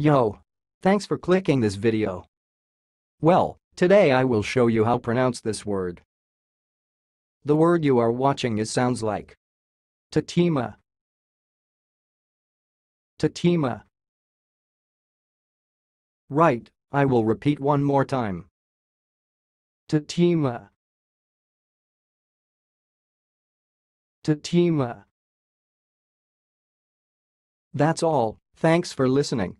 Yo! Thanks for clicking this video. Well, today I will show you how pronounce this word. The word you are watching is sounds like Taitema. Taitema. Right, I will repeat one more time. Taitema. Taitema. That's all, thanks for listening.